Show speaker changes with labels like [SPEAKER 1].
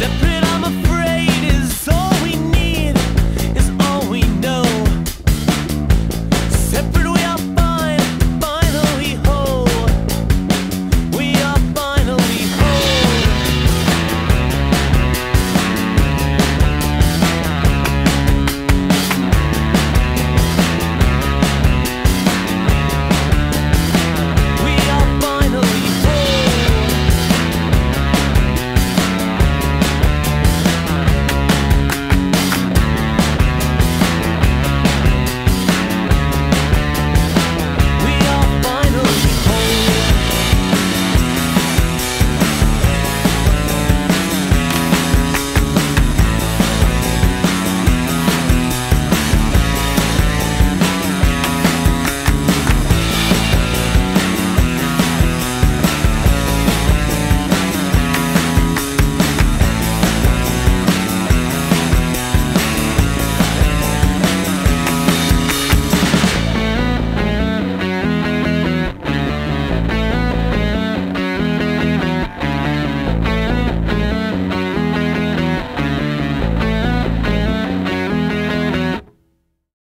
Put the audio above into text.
[SPEAKER 1] Supreme.